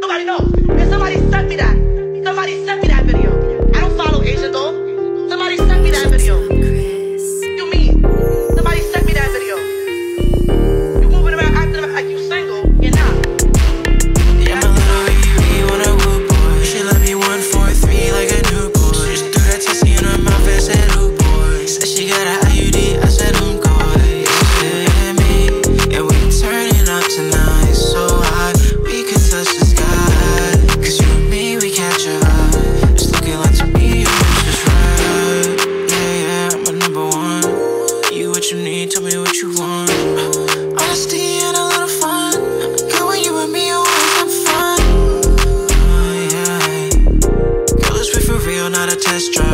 Nobody knows. And somebody real, not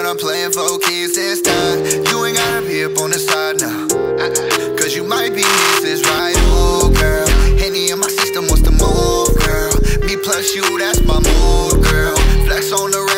but I'm playing for keys. This time You ain't gotta be up on the side now. Ah, ah. Cause you might be Mrs. Right, ooh, girl. Henny in my system wants to move, girl. Me plus you, that's my mood, girl. Flex on the